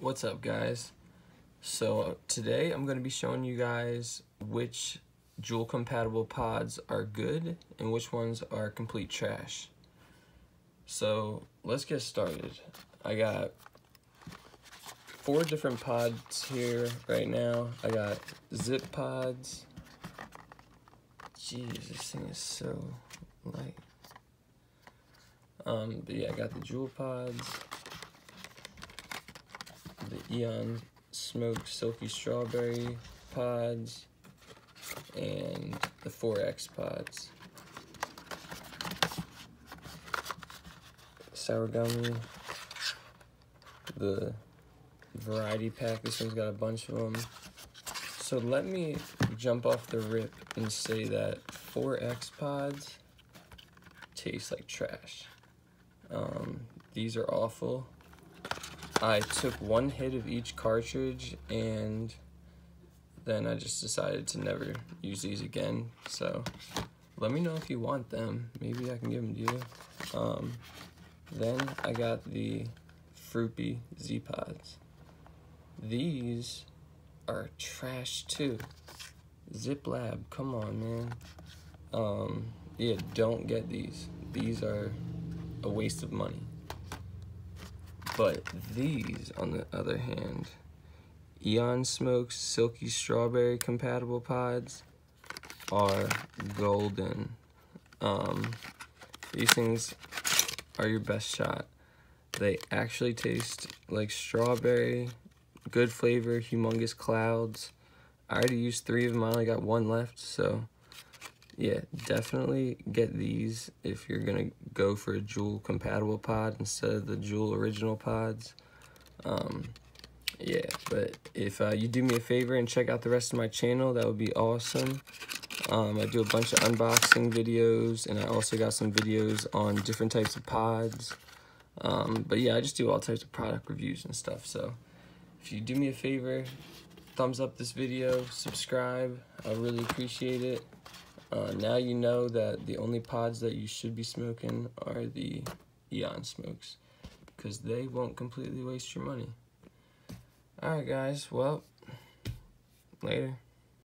What's up guys? So today I'm going to be showing you guys which Juul compatible pods are good and which ones are complete trash. So let's get started. I got four different pods here right now. I got Ziip pods. Jeez, this thing is so light. Um, but yeah, I got the Juul pods Eon Smoked Silky Strawberry pods, and the 4X pods. Sour gummy, the variety pack, this one's got a bunch of them. So let me jump off the rip and say that 4X pods taste like trash. Um, these are awful. I took one hit of each cartridge and then I just decided to never use these again. So let me know if you want them. Maybe I can give them to you. Um, then I got the Froopy Z-Pods. These are trash too. Ziip Lab, come on man. Um, yeah, don't get these. These are a waste of money. But these, on the other hand, Eonsmoke's Silky Strawberry compatible pods are golden. Um, these things are your best shot. They actually taste like strawberry, good flavor, humongous clouds. I already used three of them, I only got one left, so yeah, definitely get these if you're gonna go for a Juul compatible pod instead of the Juul original pods. Um, yeah, but if uh, you do me a favor and check out the rest of my channel, that would be awesome. Um, I do a bunch of unboxing videos, and I also got some videos on different types of pods. Um, but yeah, I just do all types of product reviews and stuff. So if you do me a favor, thumbs up this video, subscribe. I really appreciate it. Uh, now you know that the only pods that you should be smoking are the Eonsmokes because they won't completely waste your money. Alright guys, well, later.